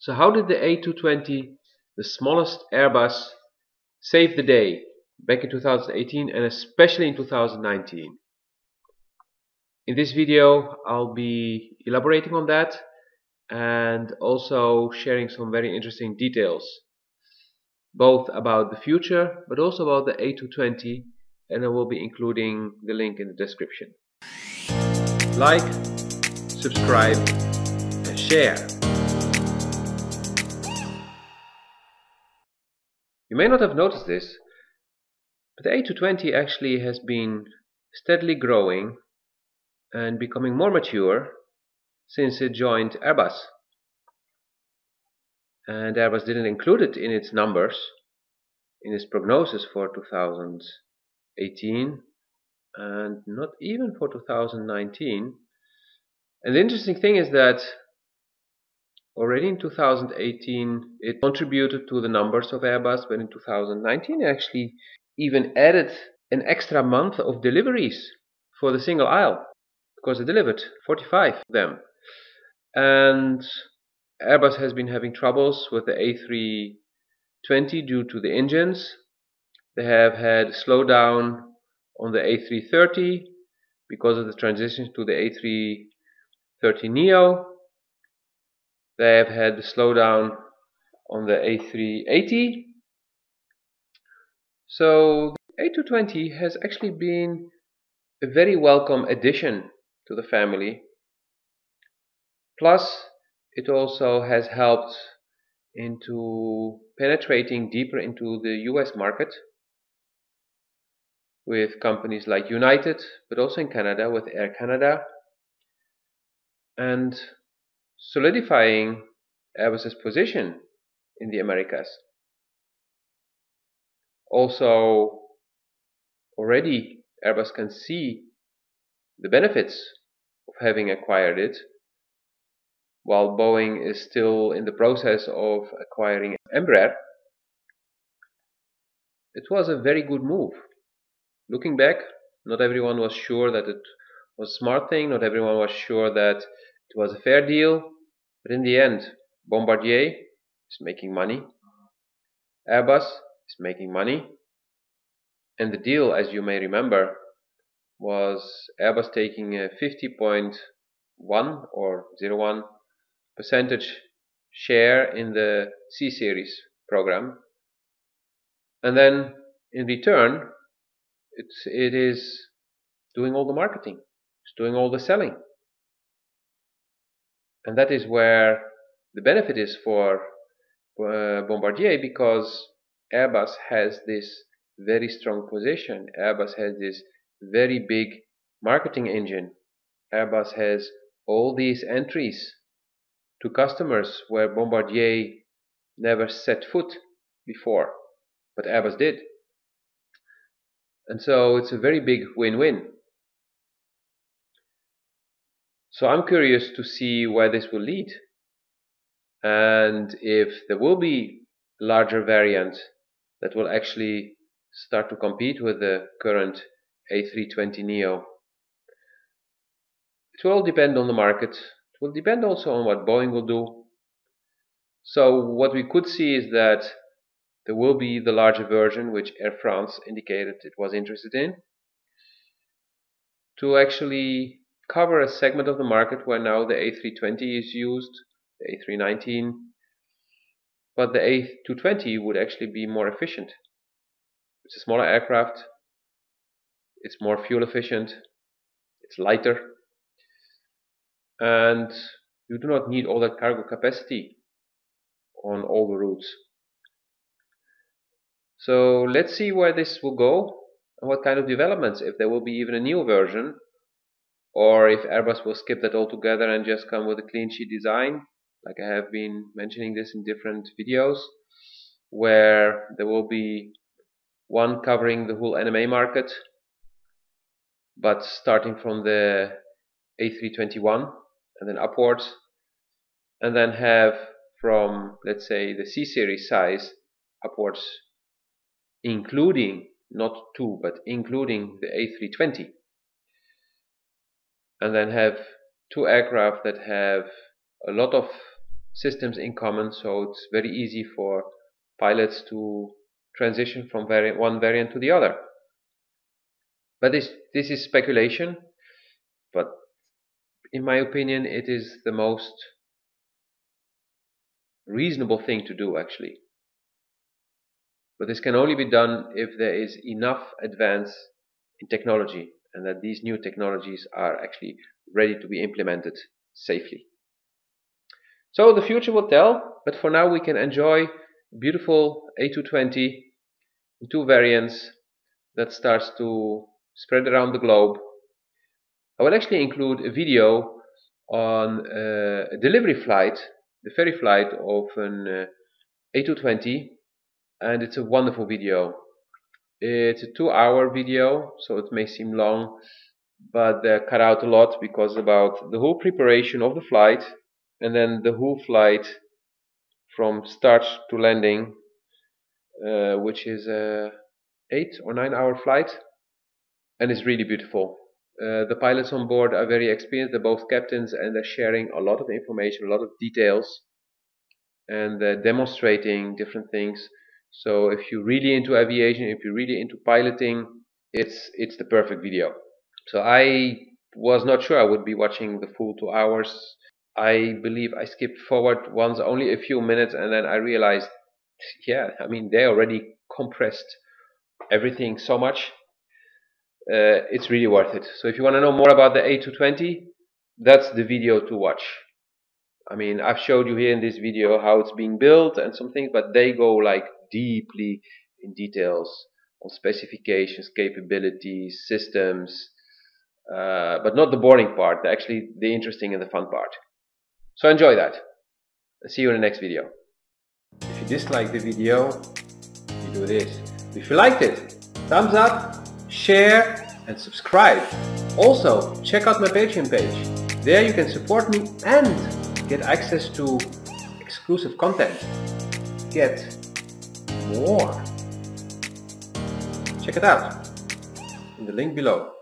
So how did the A220, the smallest Airbus, save the day back in 2018 and especially in 2019? In this video I'll be elaborating on that and also sharing some very interesting details both about the future but also about the A220 and I will be including the link in the description. Like, subscribe and share. You may not have noticed this, but the A220 actually has been steadily growing and becoming more mature since it joined Airbus. And Airbus didn't include it in its numbers, in its prognosis for 2018, and not even for 2019. And the interesting thing is that Already in 2018 it contributed to the numbers of Airbus, but in 2019 it actually even added an extra month of deliveries for the single aisle because it delivered 45 of them. And Airbus has been having troubles with the A320 due to the engines. They have had slowdown on the A330 because of the transition to the A330 Neo they have had the slowdown on the A380. So the A220 has actually been a very welcome addition to the family. Plus, it also has helped into penetrating deeper into the US market with companies like United, but also in Canada with Air Canada. And solidifying Airbus's position in the Americas. Also, already Airbus can see the benefits of having acquired it, while Boeing is still in the process of acquiring Embraer. It was a very good move. Looking back, not everyone was sure that it was a smart thing, not everyone was sure that it was a fair deal, but in the end, Bombardier is making money, Airbus is making money, and the deal, as you may remember, was Airbus taking a 50.1 or 01 percentage share in the C series program, and then in return, it's, it is doing all the marketing, it's doing all the selling. And that is where the benefit is for uh, Bombardier because Airbus has this very strong position. Airbus has this very big marketing engine. Airbus has all these entries to customers where Bombardier never set foot before, but Airbus did. And so it's a very big win-win. So I'm curious to see where this will lead and if there will be larger variant that will actually start to compete with the current A320 Neo. It will all depend on the market. It will depend also on what Boeing will do. So what we could see is that there will be the larger version which Air France indicated it was interested in to actually cover a segment of the market where now the A320 is used, the A319, but the A220 would actually be more efficient. It's a smaller aircraft, it's more fuel efficient, it's lighter, and you do not need all that cargo capacity on all the routes. So let's see where this will go and what kind of developments, if there will be even a new version or if Airbus will skip that altogether and just come with a clean sheet design like I have been mentioning this in different videos where there will be one covering the whole NMA market but starting from the A321 and then upwards and then have from let's say the C series size upwards including not two but including the A320 and then have two aircraft that have a lot of systems in common, so it's very easy for pilots to transition from variant, one variant to the other. But this, this is speculation, but in my opinion, it is the most reasonable thing to do actually. But this can only be done if there is enough advance in technology and that these new technologies are actually ready to be implemented safely. So the future will tell, but for now we can enjoy beautiful A220 in two variants that starts to spread around the globe. I will actually include a video on uh, a delivery flight, the ferry flight of an uh, A220 and it's a wonderful video. It's a two hour video so it may seem long but they cut out a lot because about the whole preparation of the flight and then the whole flight from start to landing uh, which is a eight or nine hour flight and it's really beautiful. Uh, the pilots on board are very experienced. They're both captains and they're sharing a lot of information a lot of details and they're demonstrating different things so if you're really into aviation if you're really into piloting it's it's the perfect video. So I was not sure I would be watching the full two hours. I believe I skipped forward once only a few minutes and then I realized yeah I mean they already compressed everything so much. Uh, it's really worth it. So if you want to know more about the A220 that's the video to watch. I mean I've showed you here in this video how it's being built and some things but they go like deeply in details on specifications capabilities systems uh, but not the boring part actually the interesting and the fun part so enjoy that. I'll see you in the next video. If you dislike the video, you do this. If you liked it, thumbs up, share and subscribe. Also, check out my Patreon page. There you can support me and get access to exclusive content. Get more. Check it out in the link below.